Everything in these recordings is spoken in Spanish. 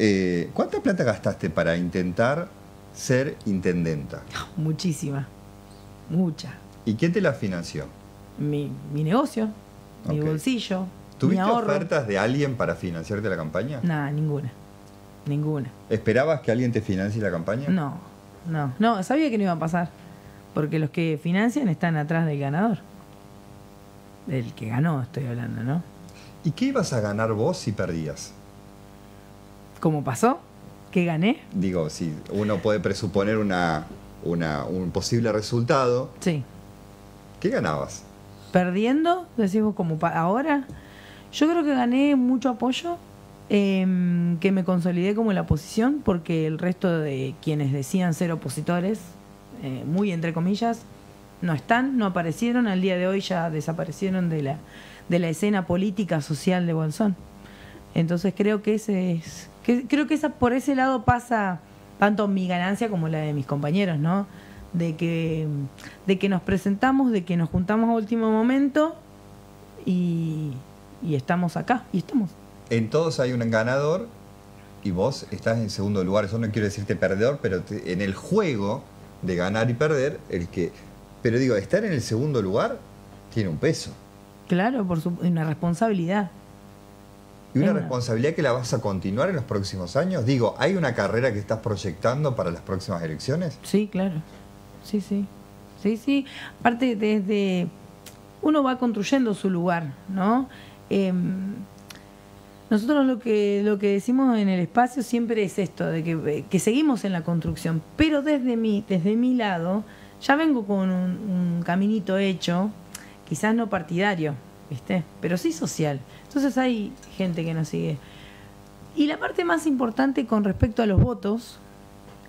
Eh, ¿Cuánta plata gastaste para intentar ser intendenta? Muchísima. Mucha. ¿Y quién te la financió? Mi, mi negocio, mi bolsillo, mi ¿Tuviste ofertas de alguien para financiarte la campaña? Nada, ninguna. Ninguna. ¿Esperabas que alguien te financie la campaña? No, no. No, sabía que no iba a pasar. Porque los que financian están atrás del ganador. Del que ganó, estoy hablando, ¿no? ¿Y qué ibas a ganar vos si perdías? ¿Cómo pasó? ¿Qué gané? Digo, si uno puede presuponer una, una- un posible resultado, Sí. ¿qué ganabas? perdiendo, decimos como ahora, yo creo que gané mucho apoyo, em, que me consolidé como la oposición, porque el resto de quienes decían ser opositores, eh, muy entre comillas, no están, no aparecieron, al día de hoy ya desaparecieron de la, de la escena política social de Bolsón. Entonces creo que ese es, que, creo que esa por ese lado pasa tanto mi ganancia como la de mis compañeros, ¿no? De que, de que nos presentamos, de que nos juntamos a último momento y, y estamos acá, y estamos. En todos hay un ganador y vos estás en segundo lugar. Eso no quiero decirte perdedor, pero te- en el juego de ganar y perder, el que. Pero digo, estar en el segundo lugar tiene un peso. Claro, por su, una responsabilidad. Y una Es una- responsabilidad que la vas a continuar en los próximos años. Digo, ¿hay una carrera que estás proyectando para las próximas elecciones? Sí, claro. Sí, sí. Sí, sí. Aparte, desde. Uno va construyendo su lugar, ¿no? Em, nosotros lo que, lo que decimos en el espacio siempre es esto, de que, que seguimos en la construcción. Pero desde mi, desde mi lado, ya vengo con un, un caminito hecho, quizás no partidario, ¿viste? Pero sí social. Entonces hay gente que nos sigue. Y la parte más importante con respecto a los votos,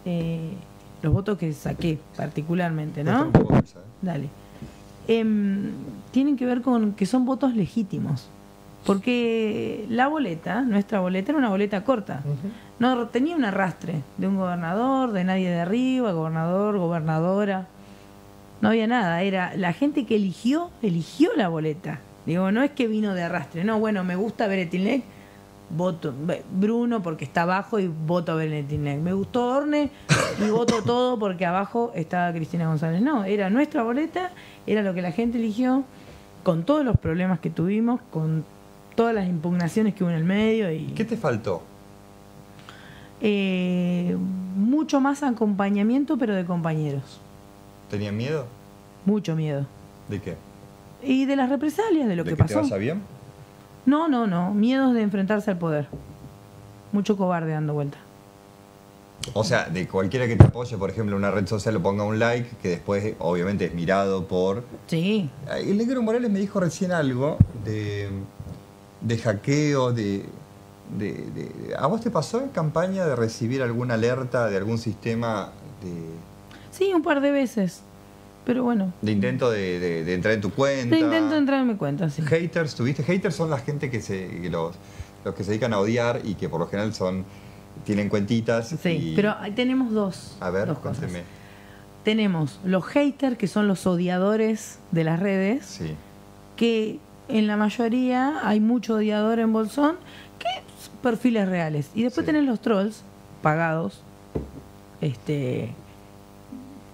eh, los votos que saqué particularmente, ¿no? ¿eh? Dale. Em, tienen que ver con que son votos legítimos. Porque la boleta, nuestra boleta, era una boleta corta. No tenía un arrastre de un gobernador, de nadie de arriba, gobernador, gobernadora. No había nada. Era la gente que eligió, eligió la boleta. Digo, no es que vino de arrastre. No, bueno, me gusta Beretilnec, voto Bruno porque está abajo y voto a Beretilnec. Me gustó Orne y voto todo porque abajo estaba Cristina González. No, era nuestra boleta, era lo que la gente eligió, con todos los problemas que tuvimos, con todas las impugnaciones que hubo en el medio y ¿Qué te faltó? eh, mucho más acompañamiento, pero de compañeros. ¿Tenían miedo? Mucho miedo. ¿De qué? Y de las represalias, de lo ¿De que que te pasó. vaya bien? No, no, no. Miedos de enfrentarse al poder. Mucho cobarde dando vuelta. O sea, de cualquiera que te apoye, por ejemplo, en una red social o ponga un like, que después obviamente es mirado por... Sí. El negro Morales me dijo recién algo de, de hackeo, de, de- de- ¿A vos te pasó en campaña de recibir alguna alerta de algún sistema de, Sí, un par de veces. Pero bueno. de intento de, de- de entrar en tu cuenta? Te intento entrar en mi cuenta, sí. Haters, ¿tuviste? Haters son la gente que se que los, los que se dedican a odiar y que por lo general son tienen cuentitas. Sí, y- pero tenemos dos. A ver, dos cosas. Tenemos los haters, que son los odiadores de las redes, Sí. que en la mayoría hay mucho odiador en Bolsón, que perfiles reales. Y después Sí. tenés los trolls pagados, este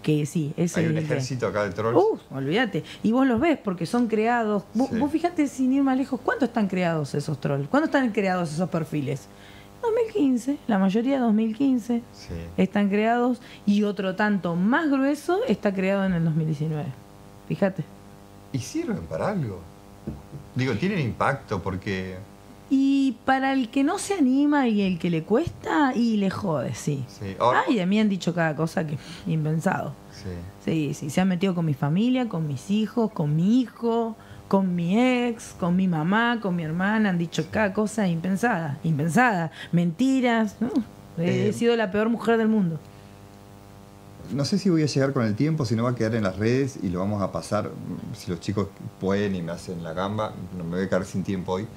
que sí, ese Hay un ejército acá de trolls. Uh, olvídate. Y vos los ves porque son creados. Vos, Sí. vos fijate sin ir más lejos, ¿cuánto están creados esos trolls? ¿Cuándo están creados esos perfiles? 2015, la mayoría 2015 Sí. están creados y otro tanto más grueso está creado en el 2019. Fíjate. ¿Y sirven para algo? Digo, tienen impacto porque... Y para el que no se anima y el que le cuesta, y le jode, sí. Sí. Ahora- Ay, de mí han dicho cada cosa que impensado. Sí. Sí, sí, se han metido con mi familia, con mis hijos, con mi hijo, con mi ex, con mi mamá, con mi hermana, han dicho cada cosa impensada, impensada, mentiras, ¿no? He Eh, sido la peor mujer del mundo. No sé si voy a llegar con el tiempo, si no va a quedar en las redes y lo vamos a pasar. Si los chicos pueden y me hacen la gamba, no me voy a quedar sin tiempo hoy.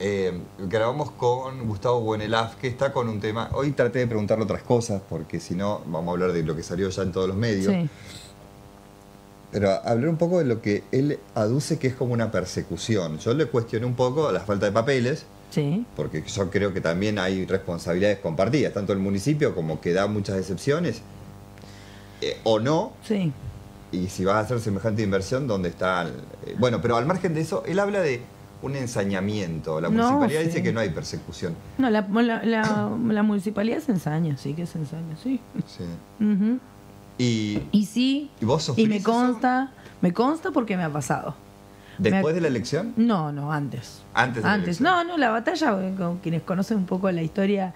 Eh, grabamos con Gustavo Buenelaf, que está con un tema. Hoy traté de preguntarle otras cosas, porque si no, vamos a hablar de lo que salió ya en todos los medios. Sí, Pero hablar un poco de lo que él aduce que es como una persecución. Yo le cuestioné un poco la falta de papeles, Sí. porque yo creo que también hay responsabilidades compartidas, tanto el municipio como que da muchas excepciones, eh, o no, Sí. y si vas a hacer semejante inversión, ¿dónde está? el- eh, bueno, pero al margen de eso, él habla de un ensañamiento. La No, municipalidad sí. dice que no hay persecución. No, la, la, la- la municipalidad se ensaña, sí que se ensaña, sí. Sí. Y, Y sí, ¿Y vos y sufrís me eso? consta, me consta porque me ha pasado. después de la elección, No, no, antes. antes de la Antes. elección. No, no, la batalla, con quienes conocen un poco la historia,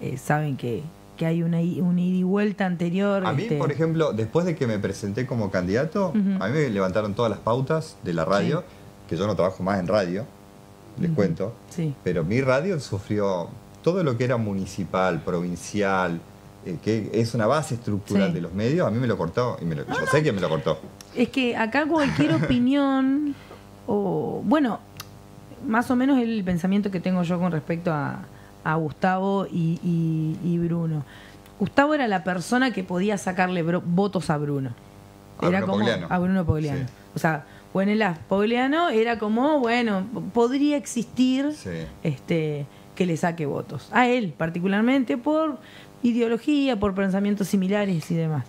eh, saben que, que hay una, i- un ida y vuelta anterior. A mí, este, por ejemplo, después de que me presenté como candidato, a mí me levantaron todas las pautas de la radio, que yo no trabajo más en radio, les cuento, Sí. pero mi radio sufrió todo lo que era municipal, provincial, eh, que es una base estructural Sí. de los medios, a mí me lo cortó, y me lo- yo sé que me lo cortó. Es que acá cualquier opinión, o bueno, más o menos el pensamiento que tengo yo con respecto a, a Gustavo y, y- y Bruno. Gustavo era la persona que podía sacarle votos a Bruno. A Era Bruno como Pogliano. a Bruno Pogliano. Sí. O sea, Buenelas Pogliano era como, bueno, podría existir Sí. este que le saque votos. A él, particularmente, por ideología, por pensamientos similares y demás.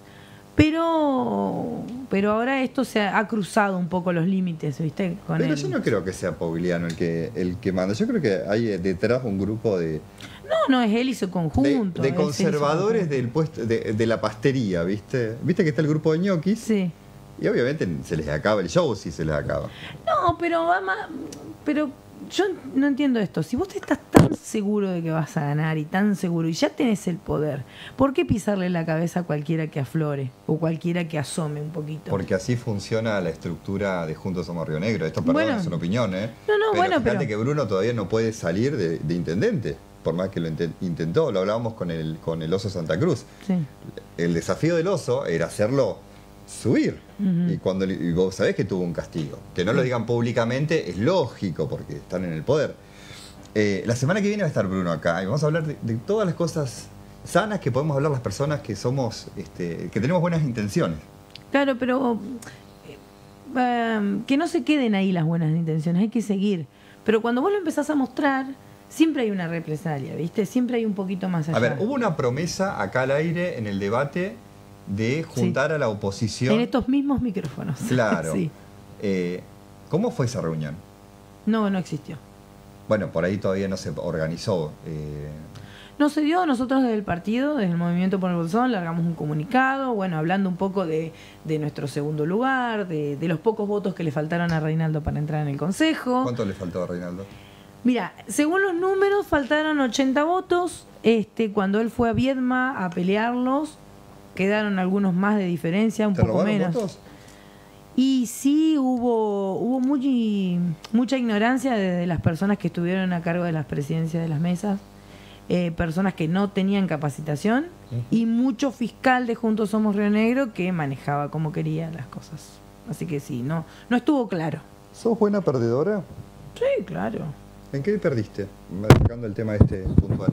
Pero, pero ahora esto se ha, ha cruzado un poco los límites, ¿viste? Con Pero yo no creo que sea Pogliano el que, el que manda, yo creo que hay detrás un grupo de, No, no, es él y su conjunto. de conservadores del puesto de, de la pastería, ¿viste? ¿Viste que está el grupo de ñoquis? Sí. Y obviamente se les acaba el show si se les acaba. No, pero va más- pero yo no entiendo esto. Si vos estás tan seguro de que vas a ganar y tan seguro y ya tenés el poder, ¿por qué pisarle la cabeza a cualquiera que aflore o cualquiera que asome un poquito? Porque así funciona la estructura de Juntos Somos Río Negro. Esto, perdón, Bueno. es una opinión, ¿eh? No, no, pero bueno, fíjate pero- que Bruno todavía no puede salir de, de intendente, por más que lo inte- intentó. Lo hablábamos con el, con el Oso Santa Cruz. Sí. El desafío del Oso era hacerlo subir. Y, cuando, y vos sabés que tuvo un castigo. Que no lo digan públicamente es lógico, porque están en el poder. Eh, la semana que viene va a estar Bruno acá y vamos a hablar de, de todas las cosas sanas que podemos hablar las personas que somos, este, que tenemos buenas intenciones. Claro, pero eh, eh, que no se queden ahí las buenas intenciones, hay que seguir. Pero cuando vos lo empezás a mostrar, siempre hay una represalia, ¿viste? Siempre hay un poquito más allá. A ver, hubo una promesa acá al aire en el debate de juntar a la oposición. en estos mismos micrófonos. Claro. sí. Eh, ¿Cómo fue esa reunión? No, no existió. Bueno, por ahí todavía no se organizó. eh, No se dio, nosotros desde el partido, desde el Movimiento por el Bolsón, largamos un comunicado, bueno, hablando un poco de, de nuestro segundo lugar, de, de los pocos votos que le faltaron a Reinaldo para entrar en el Consejo. ¿Cuánto le faltó a Reinaldo? Mira, según los números, faltaron 80 votos. Este, cuando él fue a Viedma a pelearlos, quedaron algunos más de diferencia, un ¿Te poco robaron menos. votos? Y sí hubo, hubo muy, mucha ignorancia de, de las personas que estuvieron a cargo de las presidencias de las mesas, eh, personas que no tenían capacitación y mucho fiscal de Juntos Somos Río Negro que manejaba como quería las cosas. Así que sí, no, no estuvo claro. ¿Sos buena perdedora? Sí, claro. ¿En qué perdiste? Marcando el tema este puntual.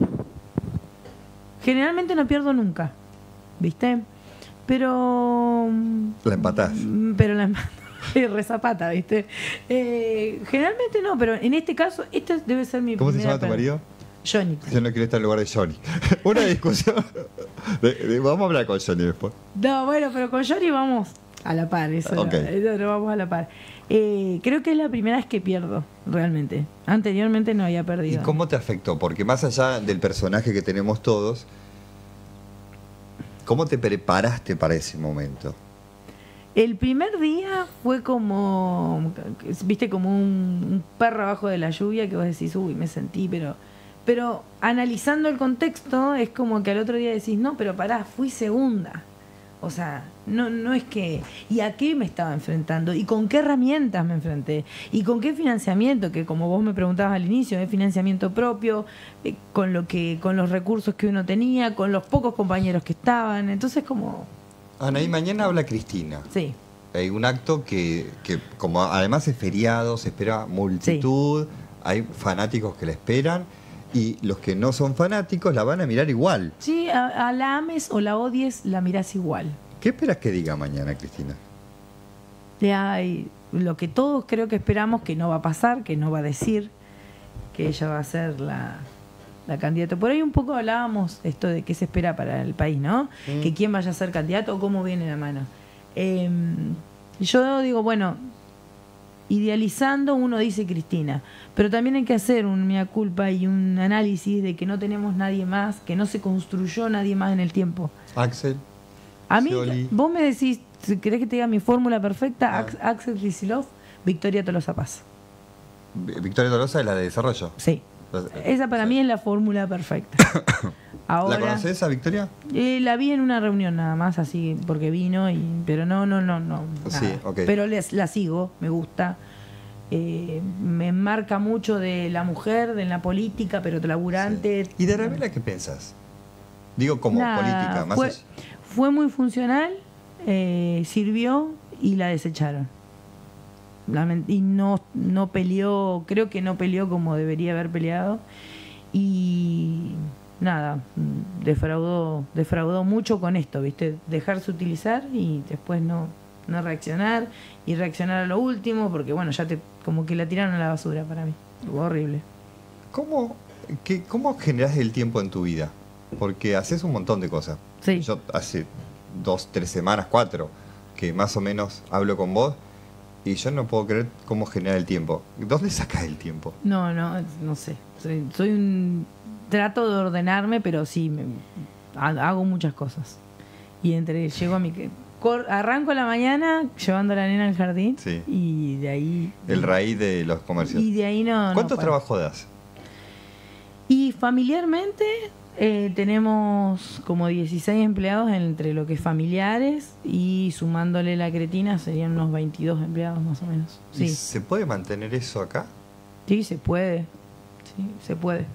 Generalmente no pierdo nunca, ¿viste? Pero... La empatás. Mm, Pero la rezapata, ¿viste? Eh, generalmente no, pero en este caso, este debe ser mi ¿Cómo se llama tu marido? Johnny. Yo no quiero estar en lugar de Johnny. Una discusión. de- de- vamos a hablar con Johnny después. No, bueno, pero con Johnny vamos a la par, eso no, eso no vamos a la par. Eh, creo que es la primera vez que pierdo, realmente. Anteriormente no había ¿Y perdido. cómo te afectó? Porque más allá del personaje que tenemos todos, ¿cómo te preparaste para ese momento? El primer día fue como, viste, como un, perro abajo de la lluvia que vos decís, uy, me sentí, pero, pero analizando el contexto es como que al otro día decís, no, pero pará, fui segunda. O sea, no, no es que, ¿y a qué me estaba enfrentando? ¿Y con qué herramientas me enfrenté? ¿Y con qué financiamiento? Que como vos me preguntabas al inicio, es financiamiento propio, eh, con lo que, con los recursos que uno tenía, con los pocos compañeros que estaban. Entonces como, Ana, y mañana habla Cristina. sí. Hay un acto que, que como además es feriado, se espera multitud, hay fanáticos que la esperan y los que no son fanáticos la van a mirar igual. Sí, a, a la ames o la odies, la mirás igual. ¿Qué esperas que diga mañana Cristina? Hay lo que todos creo que esperamos que no va a pasar, que no va a decir, que ella va a ser la, la candidata. Por ahí un poco hablábamos esto de qué se espera para el país, ¿no? Mm. Que quién vaya a ser candidato o cómo viene la mano. Eh, yo digo, bueno, idealizando uno dice Cristina, pero también hay que hacer un mea culpa y un análisis de que no tenemos nadie más, que no se construyó nadie más en el tiempo. Axel. A mí, Scioli. vos me decís, si querés que te diga mi fórmula perfecta, Ah. Ax- Axel Kicillof, Victoria Tolosa Paz. Vi- Victoria Tolosa es la de desarrollo. Sí. Esa para Sí. mí es la fórmula perfecta. Ahora, ¿La conoces a Victoria? eh, la vi en una reunión nada más, así, porque vino, y, pero no, no, no, no. Sí, nada. ok. Pero les, la sigo, me gusta. Eh, me marca mucho de la mujer, de la política, pero laburante. ¿Y de Revela qué pensás? Digo como política, más fue, allá- fue muy funcional, eh, sirvió y la desecharon. Y no, no peleó, creo que no peleó como debería haber peleado. Y nada, mm, defraudó, defraudó mucho con esto, ¿viste? Dejarse utilizar y después no, no reaccionar y reaccionar a lo último, porque bueno, ya te como que la tiraron a la basura para mí. Fue horrible. ¿Cómo, ¿Cómo generas el tiempo en tu vida? Porque haces un montón de cosas. Sí. Yo hace dos, tres semanas, cuatro, que más o menos hablo con vos y yo no puedo creer cómo genera el tiempo. ¿Dónde sacas el tiempo? No, no, no sé. Soy, soy un. Trato de ordenarme, pero sí, me- ha- hago muchas cosas. Y entre. Llego a mi. cor- arranco a la mañana llevando a la nena al jardín. Sí. Y de ahí. El raíz de los comercios. Y de ahí no. no ¿Cuánto paro. trabajo das? Y familiarmente eh, tenemos como 16 empleados entre lo que es familiares y sumándole la cretina serían unos 22 empleados más o menos. ¿Y Sí. se puede mantener eso acá? Sí, se puede. Sí, se puede.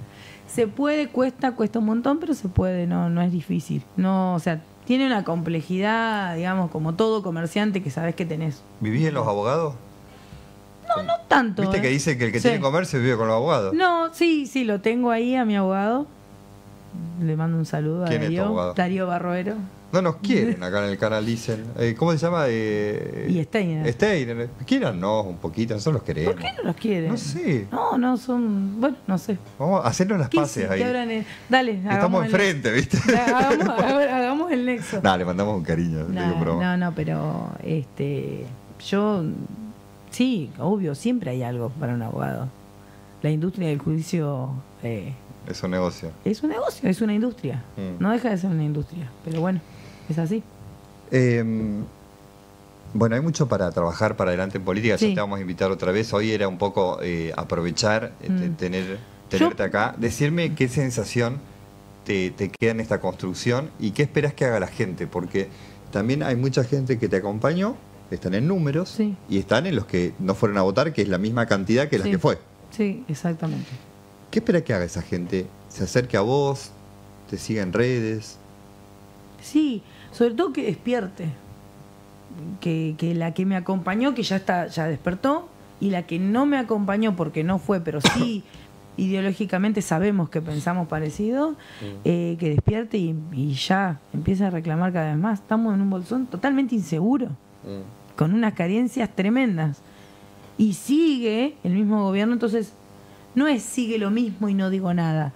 Se puede, cuesta, cuesta un montón, pero se puede, no, no es difícil. No, o sea, tiene una complejidad, digamos, como todo comerciante que sabes que tenés. ¿Vivís en los abogados? No, no tanto. ¿Viste ¿eh? que dice que el que Sí. tiene comercio vive con los abogados? No, sí, sí, lo tengo ahí a mi abogado. Le mando un saludo a ¿Quién es tu Darío? Darío Barroero. No nos quieren acá en el canal, dicen. Eh, ¿Cómo se llama? Eh, Y Steiner. Steiner. Quierannos un poquito, nosotros los queremos. ¿Por qué no los quieren? No sé. No, no, son. Bueno, no sé. Vamos a hacernos las ¿Qué paces ahí. el- Dale, Estamos el- enfrente, ¿viste? Hagamos, hagamos el nexo. Nah, le mandamos un cariño. digo no, no, pero este, yo, sí, obvio, siempre hay algo para un abogado. La industria del juicio eh, Es un negocio. es un negocio, es una industria. Mm. No deja de ser una industria, pero bueno, es así. Eh, bueno, hay mucho para trabajar para adelante en política. Sí. Ya te vamos a invitar otra vez. Hoy era un poco eh, aprovechar, eh, Mm. tener, tenerte acá. Decirme qué sensación te, te queda en esta construcción y qué esperas que haga la gente. Porque también hay mucha gente que te acompañó, están en números Sí. y están en los que no fueron a votar, que es la misma cantidad que las Sí. que fue. Sí, exactamente. ¿Qué esperas que haga esa gente? ¿Se acerque a vos? ¿Te siga en redes? Sí, sobre todo que despierte. Que, que la que me acompañó, que ya está, ya despertó, y la que no me acompañó porque no fue, pero sí ideológicamente sabemos que pensamos parecido, eh, que despierte y, y ya empieza a reclamar cada vez más. Estamos en un bolsón totalmente inseguro, con unas carencias tremendas. Y sigue el mismo gobierno, entonces no es sigue lo mismo y no digo nada.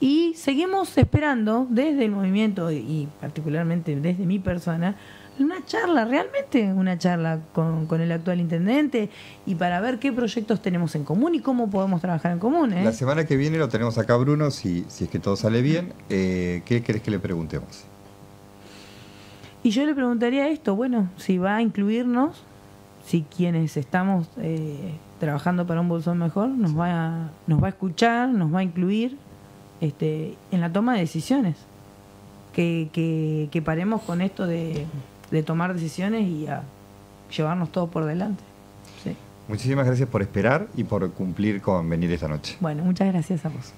Y seguimos esperando desde el movimiento y particularmente desde mi persona una charla, realmente una charla con, con el actual intendente y para ver qué proyectos tenemos en común y cómo podemos trabajar en común. ¿eh? La semana que viene lo tenemos acá, Bruno, si, si es que todo sale bien. Eh, ¿Qué querés que le preguntemos? Y yo le preguntaría esto, bueno, si va a incluirnos, si quienes estamos eh, trabajando para un bolsón mejor, nos va, a, nos va a escuchar, nos va a incluir este, en la toma de decisiones. Que, que, que paremos con esto de, de tomar decisiones y a llevarnos todo por delante. Sí. Muchísimas gracias por esperar y por cumplir con venir esta noche. Bueno, muchas gracias a vos.